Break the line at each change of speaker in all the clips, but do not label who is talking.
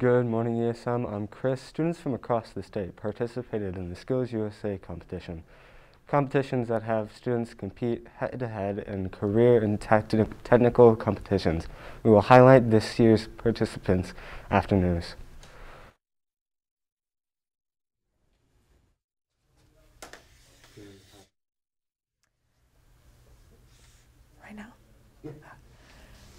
Good morning, ESM. I'm Chris. Students from across the state participated in the Skills USA competition. Competitions that have students compete head-to-head -head in career and technical competitions. We will highlight this year's participants after news.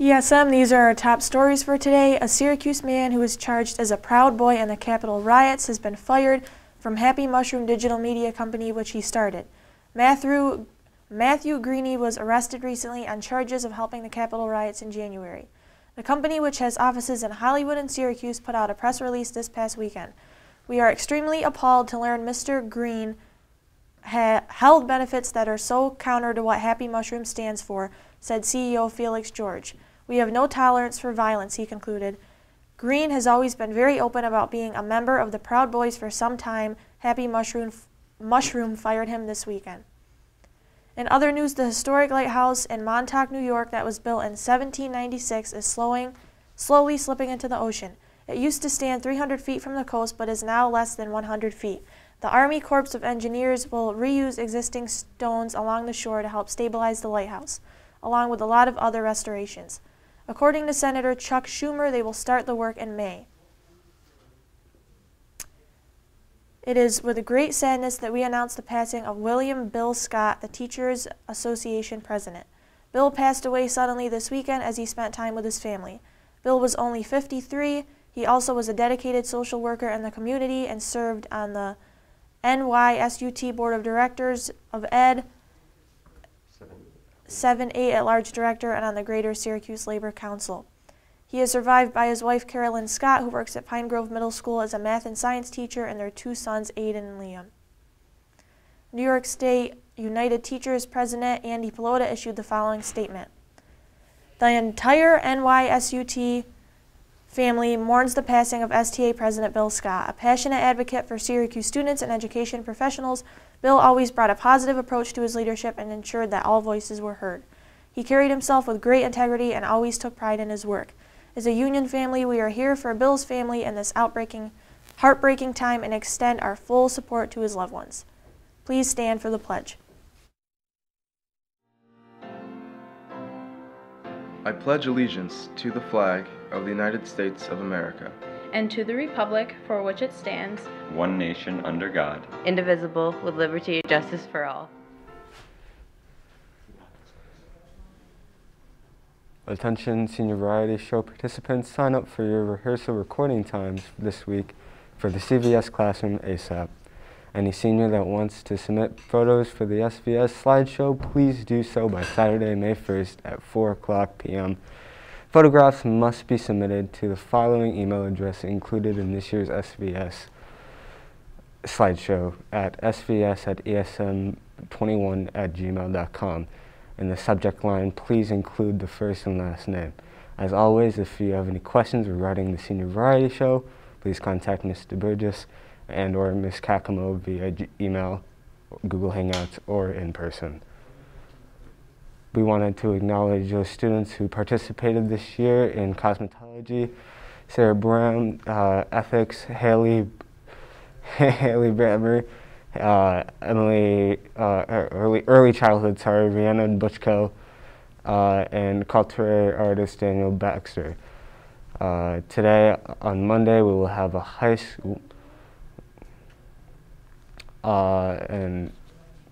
ESM, these are our top stories for today. A Syracuse man who was charged as a proud boy in the Capitol riots has been fired from Happy Mushroom Digital Media Company, which he started. Matthew, Matthew Greene was arrested recently on charges of helping the Capitol riots in January. The company, which has offices in Hollywood and Syracuse, put out a press release this past weekend. We are extremely appalled to learn Mr. Greene held benefits that are so counter to what Happy Mushroom stands for, said CEO Felix George. We have no tolerance for violence, he concluded. Greene has always been very open about being a member of the Proud Boys for some time. Happy Mushroom, Mushroom fired him this weekend. In other news, the historic lighthouse in Montauk, New York, that was built in 1796, is slowing, slowly slipping into the ocean. It used to stand 300 feet from the coast, but is now less than 100 feet. The Army Corps of Engineers will reuse existing stones along the shore to help stabilize the lighthouse, along with a lot of other restorations. According to Senator Chuck Schumer, they will start the work in May. It is with a great sadness that we announce the passing of William Bill Scott, the Teachers Association president. Bill passed away suddenly this weekend as he spent time with his family. Bill was only 53. He also was a dedicated social worker in the community and served on the NYSUT Board of Directors of Ed, 7 8 at large director, and on the Greater Syracuse Labor Council. He is survived by his wife, Carolyn Scott, who works at Pine Grove Middle School as a math and science teacher, and their two sons, Aiden and Liam. New York State United Teachers President Andy Pallotta issued the following statement. The entire NYSUT family mourns the passing of STA President Bill Scott. A passionate advocate for Syracuse students and education professionals, Bill always brought a positive approach to his leadership and ensured that all voices were heard. He carried himself with great integrity and always took pride in his work. As a union family, we are here for Bill's family in this outbreaking, heartbreaking time and extend our full support to his loved ones. Please stand for the pledge.
I pledge allegiance to the flag of the United States of America
and to the republic for which it stands,
one nation under God,
indivisible, with liberty and justice for all.
Attention senior variety show participants, sign up for your rehearsal recording times this week for the CVS Classroom ASAP. Any senior that wants to submit photos for the SVS slideshow, please do so by Saturday, May 1st at 4 o'clock p.m. Photographs must be submitted to the following email address included in this year's SVS slideshow at svs at esm21 at gmail.com. In the subject line, please include the first and last name. As always, if you have any questions regarding the Senior Variety Show, please contact Mr. Burgess and or Ms. Kakamo via email, Google Hangouts, or in person. We wanted to acknowledge those students who participated this year in cosmetology, Sarah Brown, uh, ethics, Haley, Haley Brammer, uh, Emily, uh, early, early childhood, sorry, Rihanna and Butchko, uh, and cultural artist Daniel Baxter. Uh, today, on Monday, we will have a high school, uh, and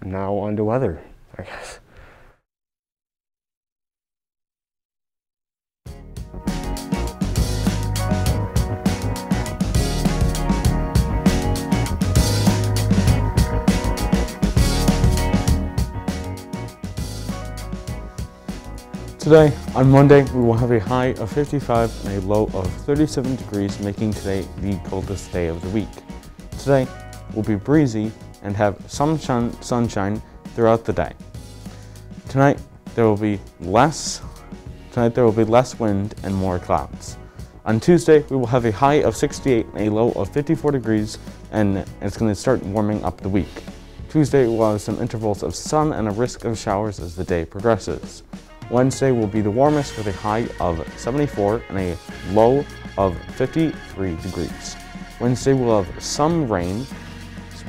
now on to weather, I guess.
Today, on Monday, we will have a high of 55 and a low of 37 degrees, making today the coldest day of the week. Today, will be breezy and have some sunshine throughout the day. Tonight there will be less tonight there will be less wind and more clouds. On Tuesday we will have a high of 68 and a low of 54 degrees and it's going to start warming up the week. Tuesday will have some intervals of sun and a risk of showers as the day progresses. Wednesday will be the warmest with a high of 74 and a low of 53 degrees. Wednesday will have some rain.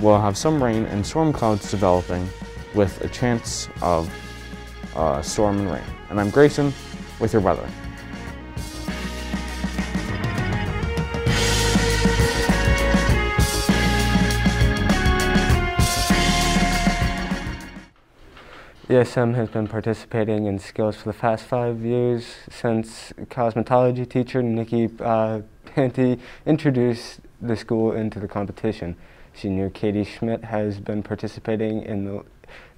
We'll have some rain and storm clouds developing with a chance of uh, storm and rain. And I'm Grayson with your weather.
ESM has been participating in skills for the past five years since cosmetology teacher Nikki uh, Panty introduced the school into the competition. Senior Katie Schmidt has been participating in the,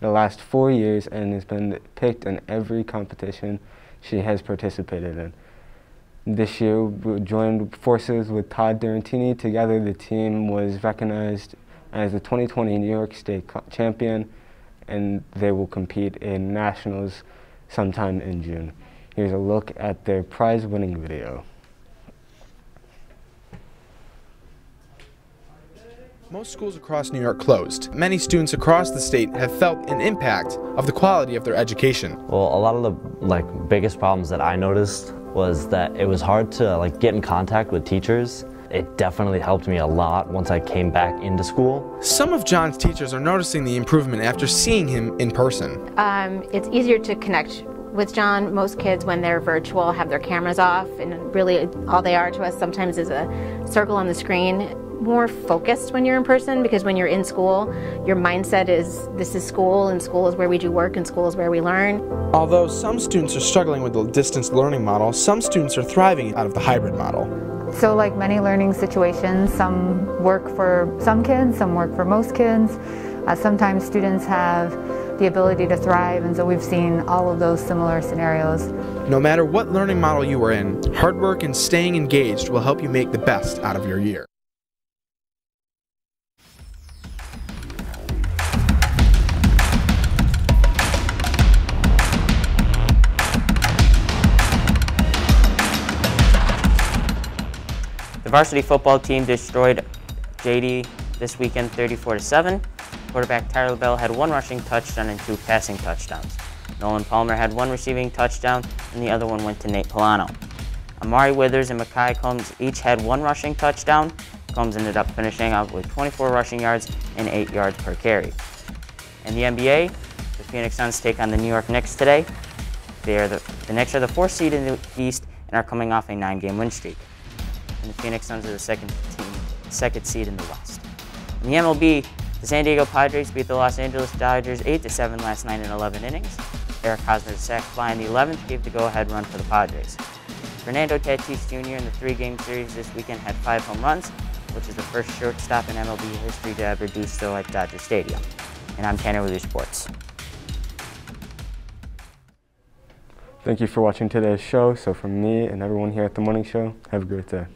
the last four years and has been picked in every competition she has participated in. This year, we joined forces with Todd Durantini. Together, the team was recognized as the 2020 New York State champion and they will compete in nationals sometime in June. Here's a look at their prize winning video.
Most schools across New York closed. Many students across the state have felt an impact of the quality of their education.
Well, a lot of the like biggest problems that I noticed was that it was hard to like get in contact with teachers it definitely helped me a lot once I came back into school.
Some of John's teachers are noticing the improvement after seeing him in person.
Um, it's easier to connect with John. Most kids, when they're virtual, have their cameras off, and really all they are to us sometimes is a circle on the screen. More focused when you're in person because when you're in school, your mindset is this is school, and school is where we do work, and school is where we learn.
Although some students are struggling with the distance learning model, some students are thriving out of the hybrid model.
So like many learning situations, some work for some kids, some work for most kids. Uh, sometimes students have the ability to thrive, and so we've seen all of those similar scenarios.
No matter what learning model you are in, hard work and staying engaged will help you make the best out of your year.
Varsity football team destroyed JD this weekend 34 to 7. Quarterback Tyler Bell had one rushing touchdown and two passing touchdowns. Nolan Palmer had one receiving touchdown and the other one went to Nate Polano. Amari Withers and Makai Combs each had one rushing touchdown. Combs ended up finishing out with 24 rushing yards and 8 yards per carry. In the NBA, the Phoenix Suns take on the New York Knicks today. They are the, the Knicks are the fourth seed in the East and are coming off a nine-game win streak and the Phoenix Suns are the second team, second seed in the West. In the MLB, the San Diego Padres beat the Los Angeles Dodgers 8 7 last night in 11 innings. Eric Hosmer's sac fly in the 11th gave the go-ahead run for the Padres. Fernando Tatis Jr. in the three-game series this weekend had five home runs, which is the first shortstop in MLB history to ever do so at Dodger Stadium. And I'm Tanner with your sports.
Thank you for watching today's show. So from me and everyone here at The Morning Show, have a great day.